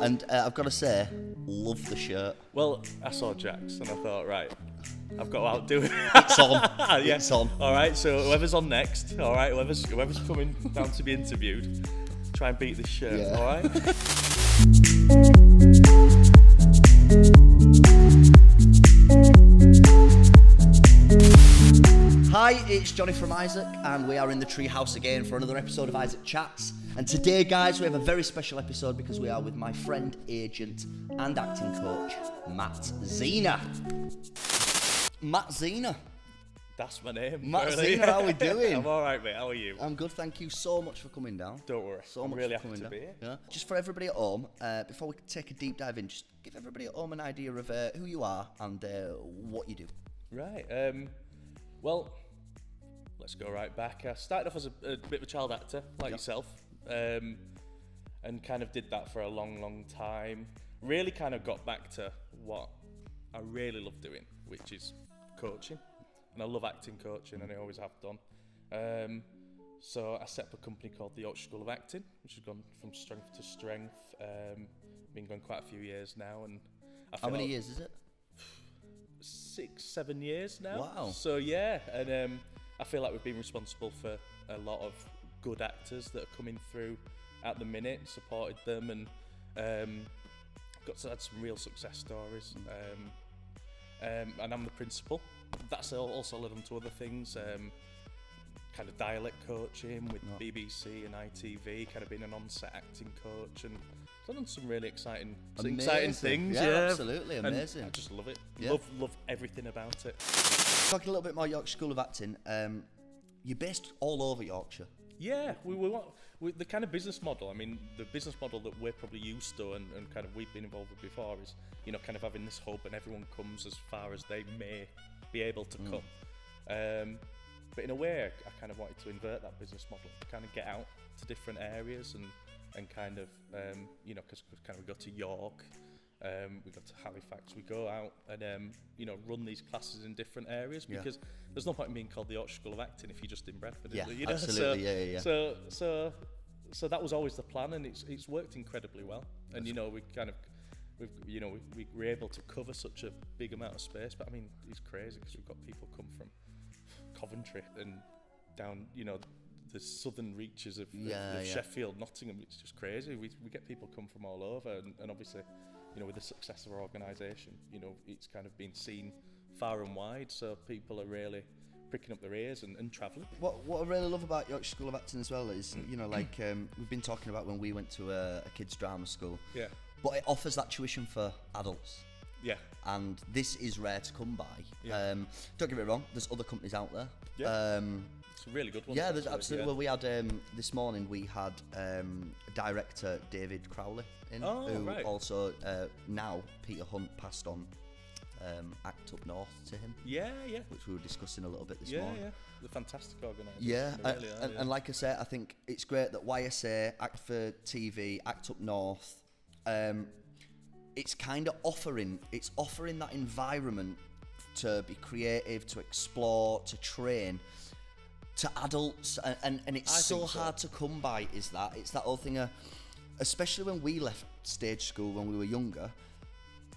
And uh, I've got to say, love the shirt. Well, I saw Jax and I thought, right, I've got to outdo it. It's on. yeah. It's on. All right, so whoever's on next, all right, whoever's whoever's coming down to be interviewed, try and beat this shirt. Yeah. All right. Hi, it's Johnny from Isaac, and we are in the treehouse again for another episode of Isaac Chats. And today, guys, we have a very special episode because we are with my friend, agent, and acting coach, Matt Zina. Matt Zina. That's my name. Matt apparently. Zina, how are we doing? I'm all right, mate. How are you? I'm good, thank you so much for coming down. Don't worry. So I'm much really for happy coming to down. be here. Yeah. Just for everybody at home, uh, before we take a deep dive in, just give everybody at home an idea of uh, who you are and uh, what you do. Right. Um, well, let's go right back. I started off as a, a bit of a child actor, like yourself, um, and kind of did that for a long, long time. Really kind of got back to what I really love doing, which is coaching. And I love acting coaching, and I always have done. Um, so I set up a company called the Yorkshire School of Acting, which has gone from strength to strength. Um, been going quite a few years now, and I How many years is it? six, seven years now. Wow. So yeah, and um, I feel like we've been responsible for a lot of good actors that are coming through at the minute, supported them, and um, got to had some real success stories. Um, um, and I'm the principal. That's also led on to other things. Um, kind of dialect coaching with. BBC and ITV, kind of being an on-set acting coach, and done some really exciting, exciting things. Yeah, Yeah, absolutely, And amazing. I just love it. Yeah. Love, love everything about it. Talking a little bit more Yorkshire School of Acting, um, you're based all over Yorkshire. Yeah, we, we want we, the kind of business model. I mean, the business model that we're probably used to and, and kind of we've been involved with before is, you know, kind of having this hub and everyone comes as far as they may be able to come. Um, but in a way, I kind of wanted to invert that business model, kind of get out to different areas and and kind of, um, you know, because kind of we go to York. Um, we go to Halifax. We go out and um, you know run these classes in different areas Yeah. because there's no point in being called the Yorkshire School of Acting if you're just in Bradford. Yeah. You know? absolutely, yeah, yeah, yeah. So so so that was always the plan, and it's it's worked incredibly well. And you know we kind of we've you know we, we were able to cover such a big amount of space. But I mean it's crazy because we've got people come from Coventry and down you know the southern reaches of, of- of yeah. Sheffield, Nottingham. It's just crazy. We we get people come from all over, and, and obviously you know with the success of our organisation, you know it's kind of been seen far and wide. So people are really pricking up their ears and, and travelling. What what I really love about Yorkshire School of Acting as well is, you know, like um, we've been talking about when we went to a, a kids' drama school, Yeah, but it offers that tuition for adults. Yeah. and this is rare to come by. Yeah. Um, don't get me wrong, there's other companies out there. Yeah. Um, It's a really good one. yeah, there's absolutely. yeah. Well, we had um, this morning. We had um, director David Crowley in, Oh, who right. also uh, now Peter Hunt passed on um, Act Up North to him, Yeah, yeah. which we were discussing a little bit this yeah, morning. yeah. The fantastic organisation. Yeah, and, really and, yeah. and like I said, I think it's great that YSA, Act for TV, Act Up North, um, it's kind of offering, it's offering that environment to be creative, to explore, to train to adults, and, and, and it's so so. hard to come by. Is that it's that whole thing of, especially when we left stage school when we were younger.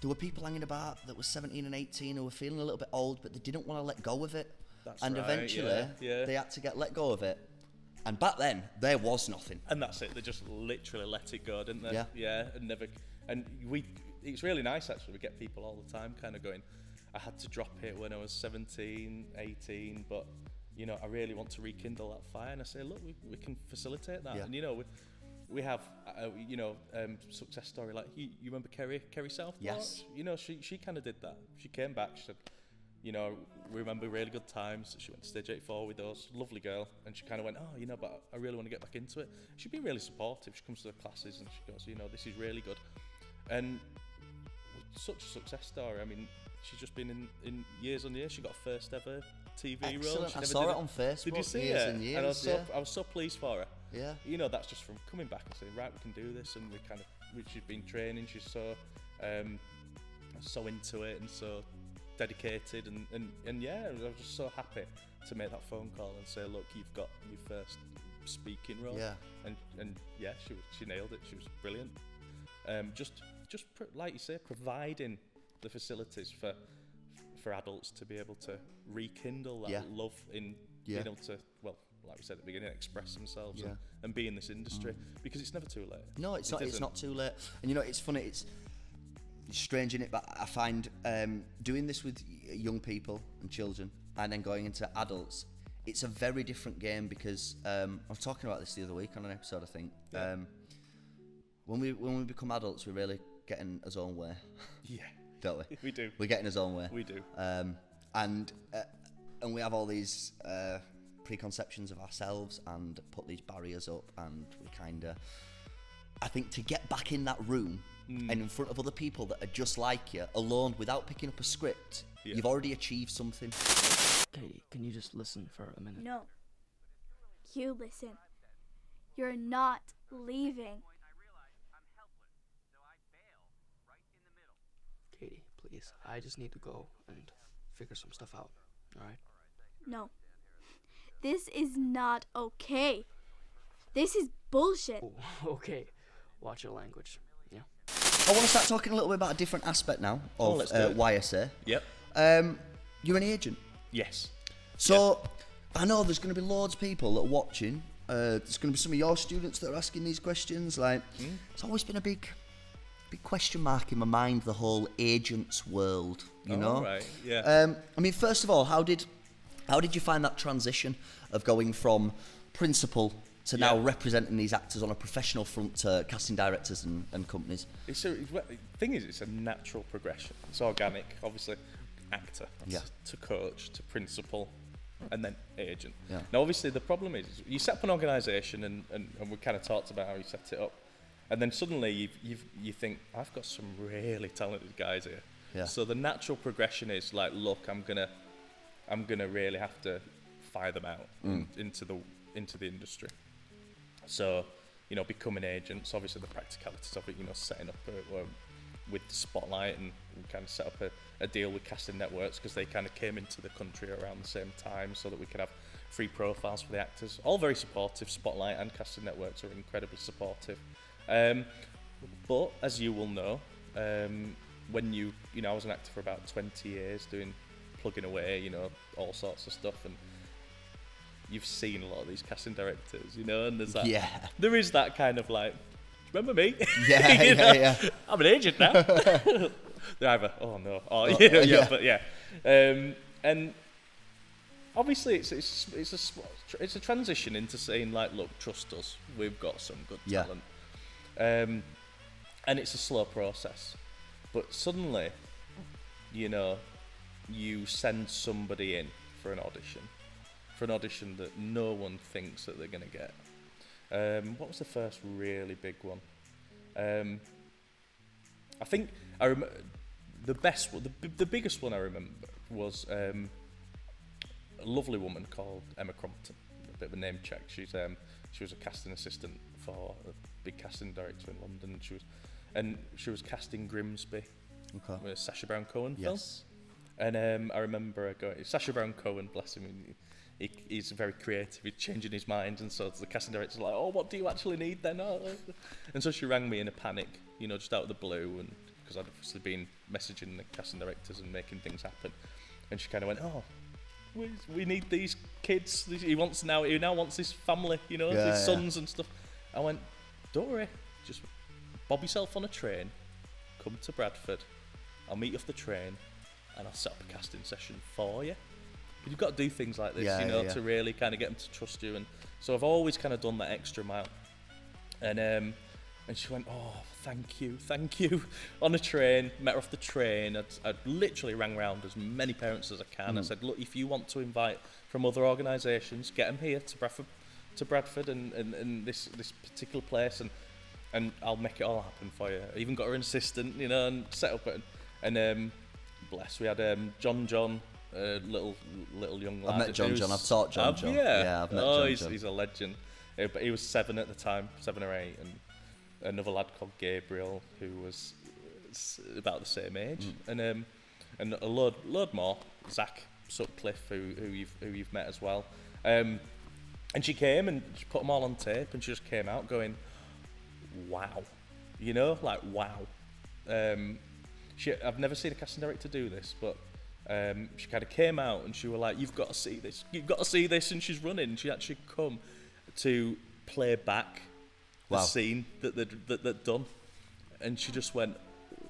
There were people hanging about that were 17 and 18 who were feeling a little bit old, but they didn't want to let go of it. That's and right, eventually, yeah, yeah. they had to get let go of it. And back then, there was nothing. and that's it. They just literally let it go, didn't they? Yeah. Yeah, and never. And we, it's really nice actually. We get people all the time kind of going. I had to drop it when I was 17, 18, but you know, I really want to rekindle that fire. And I say, look, we, we can facilitate that. Yeah. And you know, we, we have, uh, you know, um, success story like you, you remember Kerry, Kerry Southport? Yes. You know, she she kind of did that. She came back. She said, you know, we remember really good times. She went to stage 84 with us, lovely girl, and she kind of went, oh, you know, but I really want to get back into it. She's been really supportive. She comes to the classes and she goes, you know, this is really good, and such a success story. I mean, she's just been in, in years on years. She got a first ever TV role. She I saw did it on Facebook. Did you see years it? and years. I was so yeah. I was so pleased for her. yeah. You know, that's just from coming back and saying, right, we can do this, and we kind of, we- she's been training. She's so, um, so into it and so dedicated, and, and and yeah, I was just so happy to make that phone call and say, look, you've got your first speaking role. Yeah. And and yeah, she was- she nailed it. She was brilliant. Um, just, just pr- like you say, providing the facilities for for adults to be able to rekindle that Yeah. love in Yeah. being able to, well, like we said at the beginning, express themselves Yeah. Mm. and, and be in this industry because it's never too late. No, it's It not. It's isn't. not too late. And you know, it's funny. It's, it's strange in it, but I find um, doing this with young people and children, and then going into adults, it's a very different game because um, I was talking about this the other week on an episode. I think Yeah. um, when we when we become adults, we're really getting our own way, Yeah, don't we? we do. We're getting our own way. We do. um, and uh, and we have all these uh, preconceptions of ourselves and put these barriers up, and we kind of. I think to get back in that room Mm. and in front of other people that are just like you, alone, without picking up a script, Yeah. you've already achieved something. Katie, can you just listen for a minute? No. You listen. You're not leaving. Katie, please. I just need to go and figure some stuff out. All right? No. This is not okay. This is bullshit. Oh, okay. Watch your language. Yeah. I want to start talking a little bit about a different aspect now Oh, of let's do uh. YSA. Yep. Um, you're an agent. Yes. So I know there's going to be loads of people that are watching. Uh, there's going to be some of your students that are asking these questions. Like, Hmm? it's always been a big, big question mark in my mind. The whole agents world, you Oh, know. right, yeah. Um, I mean, first of all, how did, how did you find that transition of going from principal to now representing these actors on a professional front to casting directors and, and companies? It's a, the thing is, it's a natural progression. It's organic, obviously. Actor Yeah. to coach to principal, and then agent. Yeah. Now, obviously, the problem is you set up an organisation, and, and, and we kind of talked about how you set it up, and then suddenly you've, you've, you think, I've got some really talented guys here. Yeah. So the natural progression is like, look, I'm gonna, I'm gonna really have to fire them out in, into the into the industry. So, you know, becoming agents, obviously the practicalities of it, you know, setting up a, um, with Spotlight and kind of set up a, a deal with casting networks because they kind of came into the country around the same time so that we could have free profiles for the actors. All very supportive. Spotlight and casting networks are incredibly supportive. Um, but as you will know, um, when you, you know, I was an actor for about 20 years doing plugging away, you know, all sorts of stuff and you've seen a lot of these casting directors, you know, and there's that. Yeah. There is that kind of like, remember me? Yeah, You yeah, know? yeah. I'm an agent now. They're either, oh no, oh, yeah, yeah, yeah. but yeah. Um, and obviously, it's it's it's a it's a transition into saying like, look, trust us, we've got some good Yeah. talent. Um, and it's a slow process, but suddenly, you know, you send somebody in for an audition, for an audition that no one thinks that they're going to get. Um, what was the first really big one? Um, I think I rem- the best one, the, the biggest one I remember was um, a lovely woman called Emma Crompton. A bit of a name check. She's um, she was a casting assistant for a big casting director in London. She was, and she was casting Grimsby, Okay. a Sacha Baron Cohen film. Yes. And um, I remember her going, Sacha Baron Cohen, bless him, he, he's very creative, he's changing his mind, and so the casting director's like, oh, what do you actually need then? Oh. And so she rang me in a panic, you know, just out of the blue, and because I'd obviously been messaging the casting directors and making things happen. And she kind of went, oh, we, we need these kids. He wants now. He now wants his family. You know, Yeah, his yeah. sons and stuff. I went, don't worry. Just bob yourself on a train. Come to Bradford. I'll meet you off the train, and I'll set up a casting session for you. But you've got to do things like this, Yeah, you know, yeah, yeah. to really kind of get them to trust you. And so I've always kind of done that extra mile. And um, and she went, oh, thank you, thank you. On a train, met her off the train. I'd, I'd literally rang round as many parents as I can. Mm. I said, look, if you want to invite from other organisations, get them here to Bradford, to Bradford and, and, and this this particular place, and and I'll make it all happen for you. I even got her an assistant, you know, and set up it. And um, bless, we had um, John John, a little little young lad. I met John who's- John, I've taught John Have John. Yeah, Yeah, I've met oh, John he's, John. he's a legend. Uh, but he was seven at the time, seven or eight, and another lad called Gabriel who was uh, about the same age, Mm. and um, and a load load more. Zach Sutcliffe, who who you've who you've met as well. Um, and she came and she put them all on tape, and she just came out going, "Wow, You know, like wow. Um, she, I've never seen a casting director do this, but um, she kind of came out and she was like, "You've got to see this. You've got to see this." And she's running. She actually come to play back Wow. the scene that they'd, that they'd done, and she just went,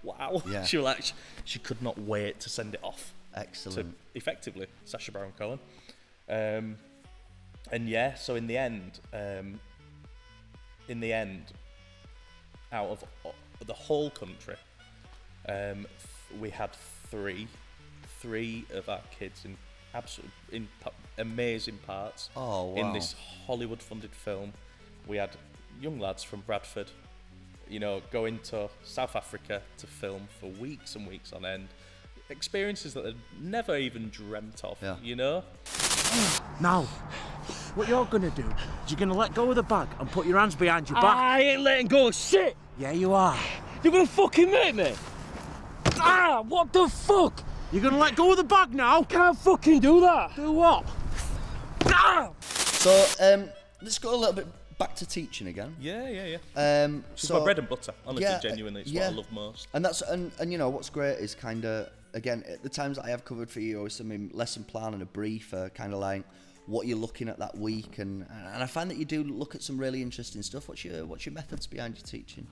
"Wow!" Yeah. she was like, she, she could not wait to send it off to Excellent. effectively Sacha Baron Cohen. Um, and yeah, so in the end, um, in the end, out of the whole country, um, we had three, three of our kids in absolute in amazing parts Oh, in this Hollywood-funded film. We had young lads from Bradford, you know, going to South Africa to film for weeks and weeks on end. Experiences that they'd never even dreamt of, Yeah. you know? Now, what you're gonna do is you're gonna let go of the bag and put your hands behind your back. I ain't letting go of shit. Yeah, you are. You're gonna fucking make me. Ah, what the fuck? You're gonna let go of the bag now. Can't fucking do that. Do what? Ah! So um, let's go a little bit back to teaching again. Yeah, yeah, yeah. Um, It's so, my bread and butter, honestly, yeah, genuinely. It's yeah. what I love most. And that's and, and you know what's great is kind of again at the times that I have covered for you, always some lesson plan and a brief, uh, kind of like what you're looking at that week, and and I find that you do look at some really interesting stuff. What's your what's your methods behind your teaching?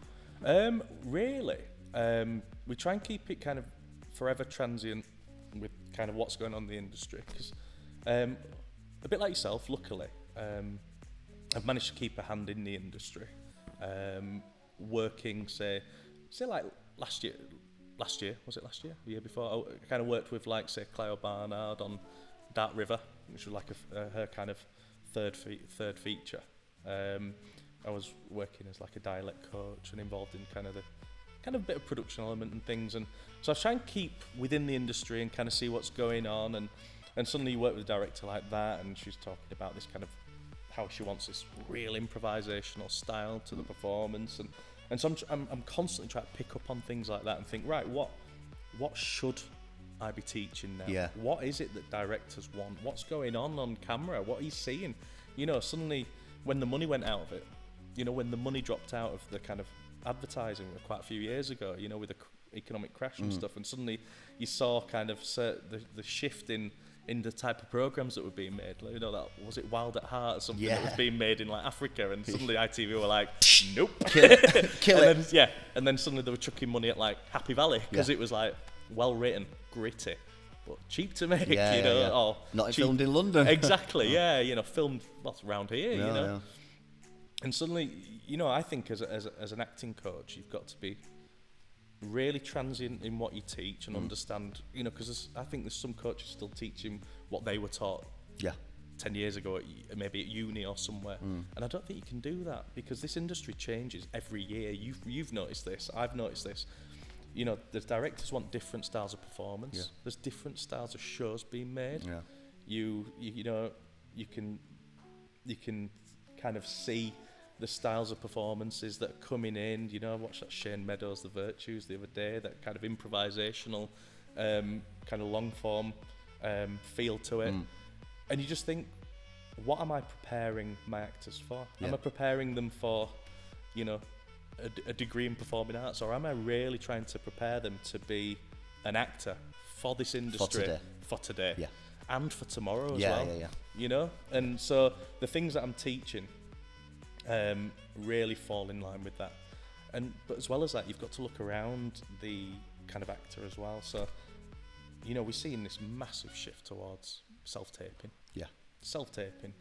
Um, really, um, we try and keep it kind of forever transient with kind of what's going on in the industry. Because um, a bit like yourself, luckily, um, I've managed to keep a hand in the industry, um, working, say, say like last year. Last year was it last year? The year before, I kind of worked with like say Clio Barnard on Dark River, which was like a uh, her kind of third fe- third feature. Um, I was working as like a dialect coach and involved in kind of the kind of bit of production element and things and so I try and keep within the industry and kind of see what's going on and and suddenly you work with a director like that and she's talking about this kind of how she wants this real improvisational style to the performance. And and so I'm, I'm, I'm constantly trying to pick up on things like that and think right what what should I be teaching now? Yeah. what is it that directors want? What's going on on camera? What are you seeing? You know suddenly when the money went out of it you know when the money dropped out of the kind of advertising quite a few years ago you know with the economic crash and mm. stuff and suddenly you saw kind of the, the shift in in the type of programs that were being made like, you know that was it wild at heart or something that was being made in like africa and suddenly itv were like nope Kill it, kill and it. then, yeah and then suddenly they were chucking money at like happy valley because Yeah. it was like well written gritty but cheap to make Yeah, you yeah, know yeah. or Not cheap- filmed in London. exactly yeah you know filmed well around here Yeah, you know yeah. and suddenly, you know, I think as, a, as, a, as an acting coach, you've got to be really transient in what you teach Mm. and understand, you know, because I think there's some coaches still teaching what they were taught Yeah. 10 years ago, at, maybe at uni or somewhere. Mm. And I don't think you can do that because this industry changes every year. You've, you've noticed this, I've noticed this. You know, the directors want different styles of performance. Yeah. There's different styles of shows being made. Yeah. You, you, you know, you can, you can kind of see the styles of performances that are coming in. You know, I watched that Shane Meadows, The Virtues, the other day. That kind of improvisational, um, kind of long form um, feel to it, Mm. and you just think, what am I preparing my actors for? Am I preparing them for, you know, a degree in performing arts, or am I really trying to prepare them to be an actor for this industry for today. for today Yeah. and for tomorrow as Yeah, well? yeah, yeah. You know, and so the things that I'm teaching um, really fall in line with that. And but as well as that, you've got to look around the kind of actor as well. So, you know, we're seeing this massive shift towards self-taping, Yeah. self-taping,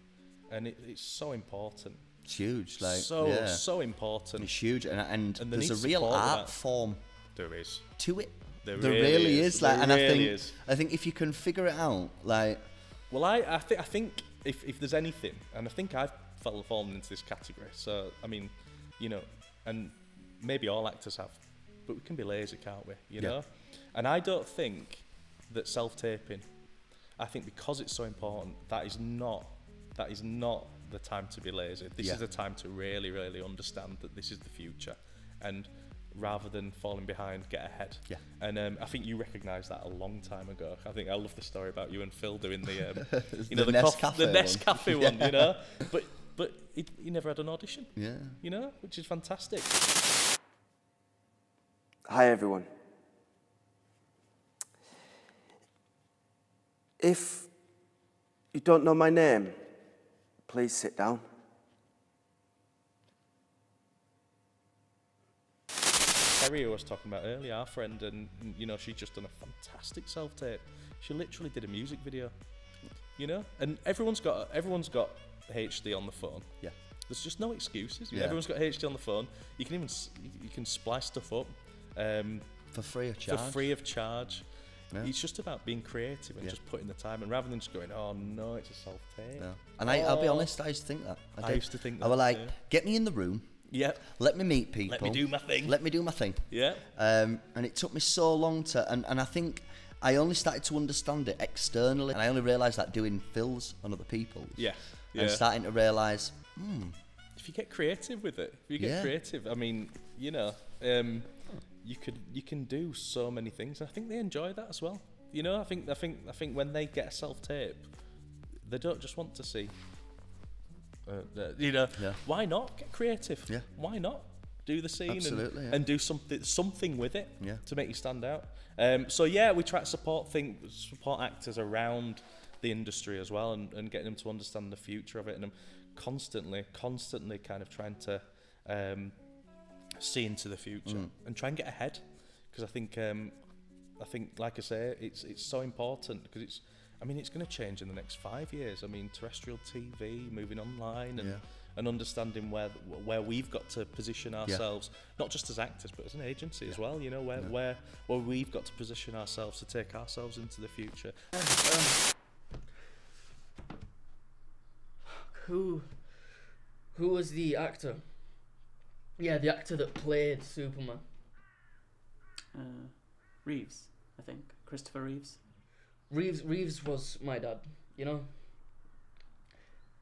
and it, it's so important. It's huge. Like so yeah. so important. It's huge, and and, And there's a real art that. form There is. to it. There really, really is. is. Like, There and I think is. I think if you can figure it out, like Well, I I, th- I think if, if there's anything, and I think I've fell, fallen into this category. So I mean, you know, and maybe all actors have, but we can be lazy, can't we? You Yeah. know, and I don't think that self-taping. I think because it's so important, that is not that is not the time to be lazy. This Yeah. is the time to really, really understand that this is the future, and rather than falling behind, get ahead. Yeah. And um, I think you recognised that a long time ago. I think I love the story about you and Phil doing the, um, you know, The the, Nescafe the one. Nescafe one, you know. But he, he never had an audition, yeah. you know, which is fantastic. Hi, everyone. If you don't know my name, please sit down. Kerry, who I was talking about earlier, our friend, and you know, she's just done a fantastic self tape. She literally did a music video, you know, and everyone's got everyone's got HD on the phone. Yeah. There's just no excuses. Yeah. Everyone's got HD on the phone. You can even you- you can splice stuff up um, For free of charge. for free of charge. Yeah. It's just about being creative and Yeah. just putting the time, and rather than just going, "Oh no, it's a self tape." Yeah. And I, I'll be Oh. honest, I used to think that. I, I used to think that. I was like, yeah. get me in the room, Yep. let me meet people. Let me do my thing. Let me do my thing. Yeah. Um, and it took me so long to, and, and I think I only started to understand it externally, and I only realised that doing fills on other people's. Yeah. And starting to realise, if you get creative with it, if you get Yeah. creative, I mean, you know, um, you could you can do so many things. And I think they enjoy that as well. You know, I think I think I think when they get a self tape, they don't just want to see. Uh, you know, Yeah. why not get creative? Yeah. Why not do the scene Absolutely, and, yeah. and do something something with it Yeah. to make you stand out? Um, so yeah, we try to support things, support actors around the industry as well, and, and getting them to understand the future of it, and I'm constantly, constantly kind of trying to um, see into the future Mm. and try and get ahead, because I think, um, I think, like I say, it's it's so important because it's. I mean, it's going to change in the next five years. I mean, terrestrial TV, moving online, and Yeah. and understanding where where we've got to position ourselves, not just as actors, but as an agency as well. You know, where where where we've got to position ourselves to take ourselves into the future. Who, who was the actor? Yeah, the actor that played Superman. Uh, Reeves, I think. Christopher Reeves. Reeves Reeves was my dad, you know.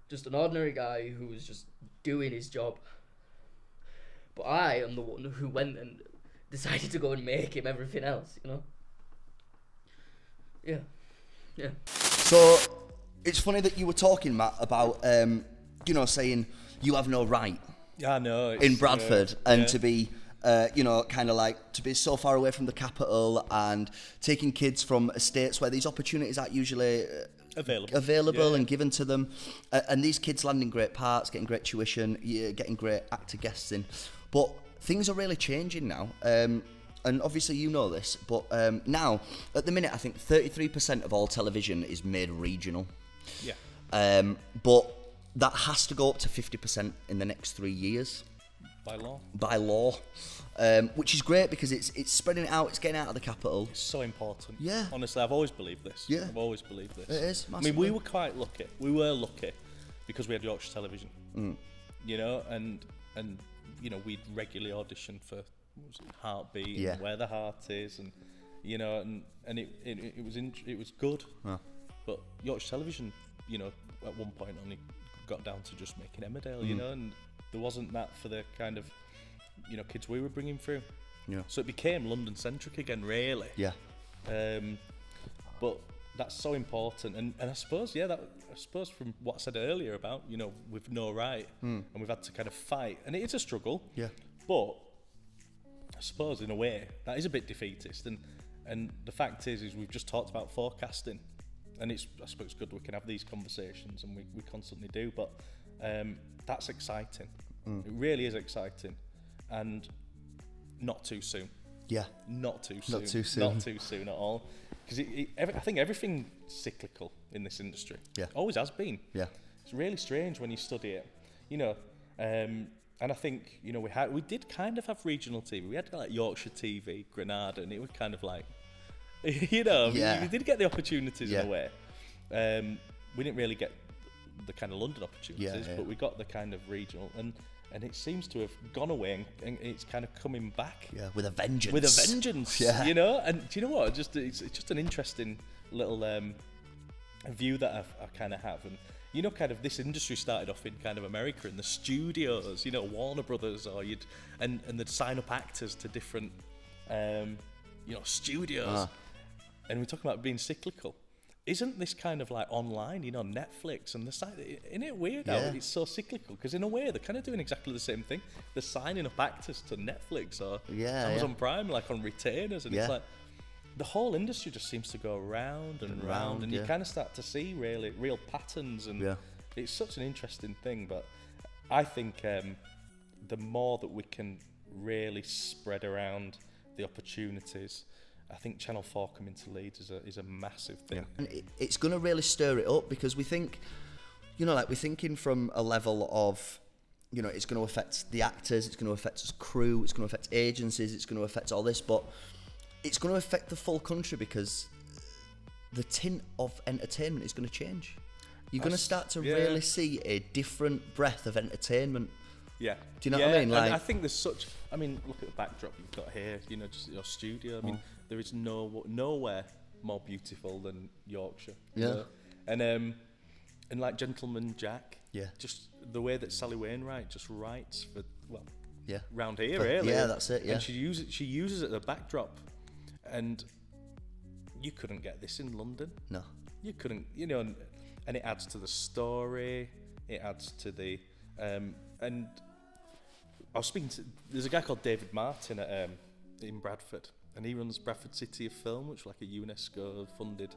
Just an ordinary guy who was just doing his job. But I am the one who went and decided to go and make him everything else, you know. Yeah. Yeah. So it's funny that you were talking, Matt, about um, you know saying you have no right Yeah, no. in Bradford uh, and to be. Uh, you know, kind of like to be so far away from the capital and taking kids from estates where these opportunities aren't usually uh, available. available Yeah. and given to them, uh, and these kids landing great parts, getting great tuition, yeah, getting great actor guests in. But things are really changing now. Um, and obviously, you know this, but um, now, at the minute, I think 33% of all television is made regional. Yeah. Um, but that has to go up to 50% in the next three years By law. by law, um, which is great because it's it's spreading it out, it's getting out of the capital. It's so important. Yeah. Honestly, I've always believed this. Yeah. I've always believed this. It is, I mean, we were quite lucky. We were lucky because we had Yorkshire Television. Mm. You know, and and you know we'd regularly audition for what was it, Heartbeat, Yeah. and Where the Heart Is, and you know, and and it it, it was in, it was good. Yeah. But Yorkshire Television, you know, at one point only got down to just making Emmerdale, Mm. you know, and there wasn't that for the kind of you know kids we were bringing through. Yeah. So it became London centric again, really. Yeah. Um, but that's so important, and, and I suppose yeah, that I suppose from what I said earlier about you know with no right, and we've had to kind of fight, and it is a struggle. Hmm. Yeah. But I suppose in a way that is a bit defeatist, and and the fact is is we've just talked about forecasting, and it's I suppose it's good we can have these conversations, and we, we constantly do, but um, that's exciting. Hmm. It really is exciting, and not too soon. Yeah. Not too soon. Not too soon. Not too soon at all. Because it, it, every, I think everything's cyclical in this industry. Yeah. Always has been. Yeah. It's really strange when you study it. You know, um, and I think you know we had we did kind of have regional TV. We had like Yorkshire TV, Granada, and it was kind of like, you know, we- Yeah. we, did get the opportunities Yeah. in a way. Um, we didn't really get the kind of London opportunities, yeah. but we got the kind of regional and. And it seems to have gone away, and, and it's kind of coming back Yeah. With a vengeance. with a vengeance. Yeah. You know, and do you know what? Just it's, it's just an interesting little um, view that I, I kind of have, and you know, kind of this industry started off in kind of America in the studios, you know, Warner Brothers, or you'd and and they'd sign up actors to different, um, you know, studios, Ah. And we talk about being cyclical. isn't this kind of like online, you know, Netflix and the site? Isn't it weird how it's so cyclical? Because in a way, they're kind of doing exactly the same thing. They're signing up actors to Netflix or Yeah, Amazon yeah. Prime, like on retainers, and Yeah. it's like the whole industry just seems to go round and And round, round, and you kind of start to see really real patterns, and Yeah. it's such an interesting thing. But I think um, the more that we can really spread around the opportunities, I think Channel Four coming to Leeds is a is a massive thing. And it, it's going to really stir it up because we think, you know, like we're thinking from a level of, you know, it's going to affect the actors, it's going to affect us crew, it's going to affect agencies, it's going to affect all this, but it's going to affect the full country because the tint of entertainment is going to change. You're going to start to yeah. really see a different breadth of entertainment. Yeah. Do you know yeah, what I mean? Like- I think there's such. I mean, look at the backdrop you've got here. You know, just your studio. I mean, Mm. There is no nowhere more beautiful than Yorkshire. you Yeah. know? And um, and like Gentleman Jack. Yeah. Just the way that Sally Wainwright just writes for well, Yeah. round here really. yeah, that's it, yeah. And she uses she uses it as a backdrop, and you couldn't get this in London. No. You couldn't, you know, and, and it adds to the story. It adds to the, um, and I was speaking to. There's a guy called David Martin at, um, in Bradford, and he runs Bradford City of Film, which is like a UNESCO-funded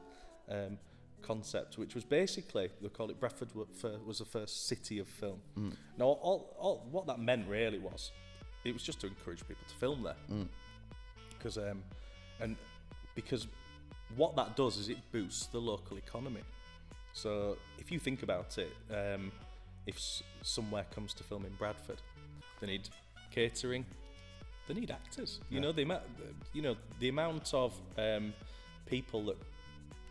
um, concept, which was basically they call it Bradford was the first city of film. Now, all, all what that meant really was, it was just to encourage people to film there, because um, and because what that does is it boosts the local economy. So if you think about it, um, if s- somewhere comes to film in Bradford, they need catering, they need actors. You know the amount, you know the amount of um, people that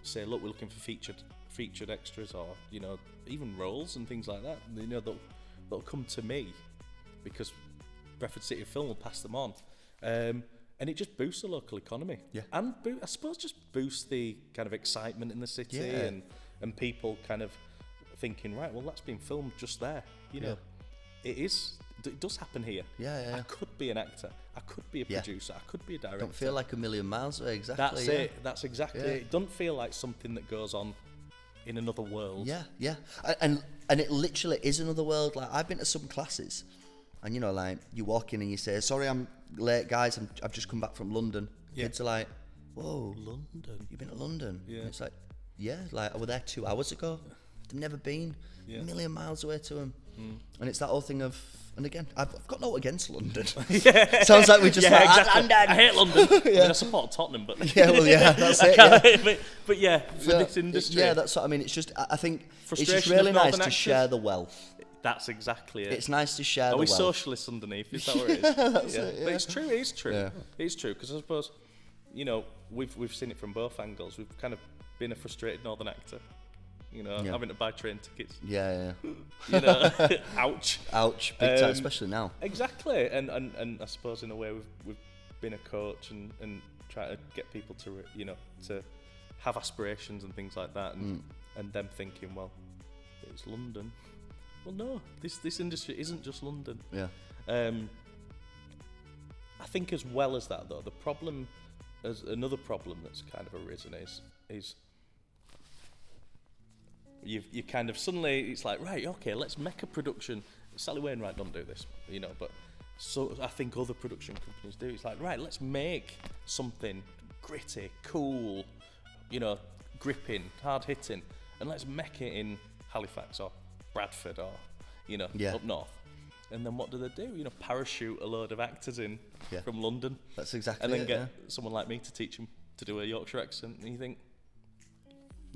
say, look, we're looking for featured featured extras, or you know even roles and things like that. You know they'll they'll come to me because Bradford City Film will pass them on. Um, and it just boosts the local economy. Yeah. And boo- I suppose just boosts the kind of excitement in the city Yeah. and, and people kind of thinking, right, well, that's been filmed just there. You know, it is, it does happen here. Yeah, yeah, I could be an actor. I could be a Yeah. producer. I could be a director. Don't feel like a million miles away, exactly. That's yeah. it. That's exactly Yeah. it. It doesn't feel like something that goes on in another world. Yeah, yeah, and and it literally is another world. Like I've been to some classes, and you know, like you walk in and you say, "Sorry, I'm late, guys. I'm, I've just come back from London." Yeah. Kids are like, "Whoa, London. you've been to London?" Yeah. And it's like, "Yeah, like I was there two hours ago. They've never been Yeah. A million miles away to them." Hmm. And it's that whole thing of, and again, I've, I've got no against London. Sounds like we just yeah, like, exactly. "And- and- I hate London. I, mean, I support Tottenham, but Yeah, well, yeah, that's it, yeah. but, but yeah, for Yeah, this industry, Yeah, that's what I mean. It's just, I I think it's just really nice to actors. share the wealth. that's exactly it. It's nice to share Are the we wealth. socialists underneath? Is that what it is? that's yeah. it, But it's true. It is true. Yeah. It's true because I suppose, you know, we've we've seen it from both angles. We've kind of been a frustrated northern actor, you know, Yeah. having to buy train tickets. Yeah, yeah. You know, ouch. Ouch, big time, Um, especially now. Exactly, and, and and I suppose in a way we've we've been a coach and and try to get people to you know to have aspirations and things like that, Mm. and and them thinking, well, it's London. Well, no, this this industry isn't just London. Yeah. Um, I think as well as that though, the problem, as another problem that's kind of arisen is is you you kind of suddenly it's like right okay let's make a production. Sally Wainwright don't do this, you know, but so I think other production companies do. It's like right let's make something gritty, cool, you know, gripping, hard hitting, and let's make it in Halifax or Bradford or you know Yeah. up north. And then what do they do? You know, parachute a load of actors in Yeah. from London, That's exactly and then it, get yeah. someone like me to teach them to do a Yorkshire accent. And you think,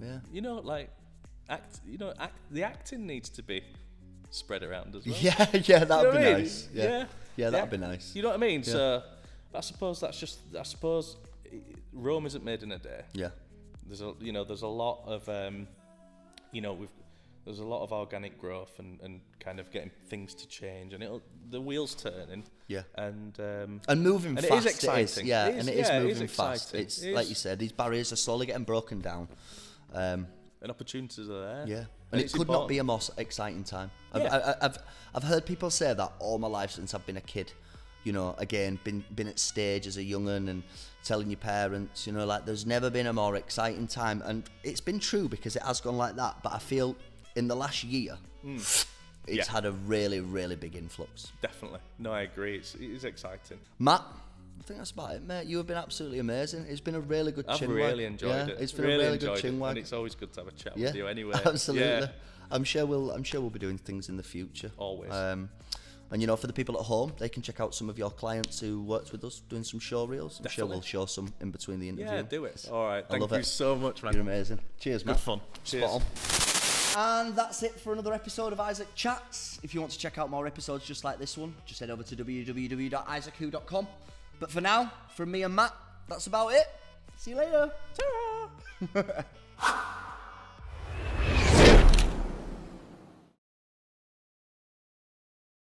Yeah. you know, like act, you know, act, the acting needs to be spread around as well. Yeah, yeah, that'd what be I mean? nice. Yeah. yeah, Yeah, that'd be nice. You know what I mean? So, I suppose that's just. I suppose Rome isn't made in a day. Yeah. There's a, you know, there's a lot of, um, you know, we've. There's a lot of organic growth and, and kind of getting things to change, and it'll the wheels turning. Yeah. And um, And moving And fast, is exciting. yeah, It is- and it is yeah, it is moving fast. It's It like you said, these barriers are slowly getting broken down. Um, and opportunities are there. yeah, and, it it's could not be a more exciting time. I've, Yeah. I, I've I've heard people say that all my life since I've been a kid. you know, again, been been at stage as a young'un and telling your parents, you know, like there's never been a more exciting time, and it's been true because it has gone like that. But I feel in the last year, hmm. it's Yeah. had a really, really big influx. Definitely. No, I agree. It's, it is exciting. Matt, I think that's about it, mate. You have been absolutely amazing. It's been a really good I've chin really wag. enjoyed yeah, it. It's been really a really good chin it, wag. And it's always good to have a chat yeah, with you anyway. Absolutely. Yeah. I'm sure we'll. I'm sure we'll be doing things in the future. Always. Um, and you know, for the people at home, they can check out some of your clients who worked with us doing some show reels. I'm sure Definitely. we'll show some in between the interview. Yeah, do it. All right. I Thank love you it. so much, man. You're amazing. Cheers, Good Matt. fun. Spot Cheers. on. And that's it for another episode of Isaac Chats. If you want to check out more episodes just like this one, just head over to www.isaacwho.com. But for now, from me and Matt, that's about it. See you later. Ta-ra.